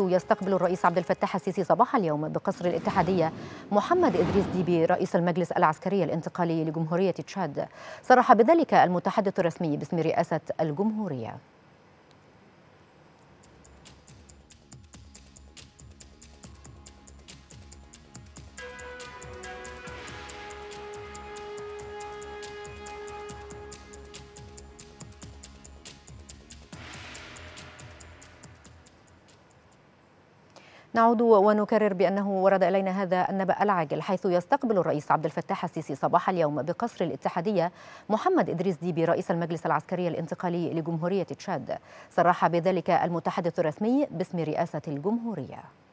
يستقبل الرئيس عبد الفتاح السيسي صباح اليوم بقصر الاتحادية محمد إدريس ديبي رئيس المجلس العسكري الانتقالي لجمهورية تشاد. صرح بذلك المتحدث الرسمي باسم رئاسة الجمهورية. نعود ونكرر بأنه ورد إلينا هذا النبأ العاجل حيث يستقبل الرئيس عبد الفتاح السيسي صباح اليوم بقصر الاتحادية محمد إدريس ديبي رئيس المجلس العسكري الانتقالي لجمهورية تشاد. صرح بذلك المتحدث الرسمي باسم رئاسة الجمهورية.